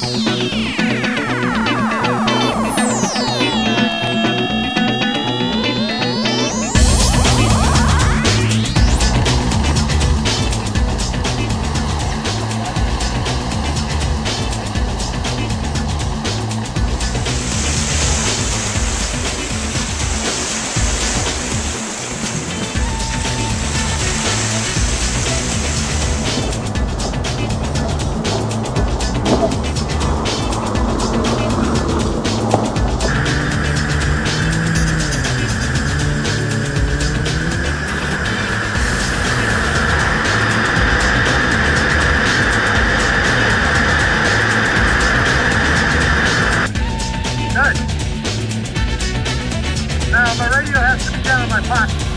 Bye. has to be down in my pocket.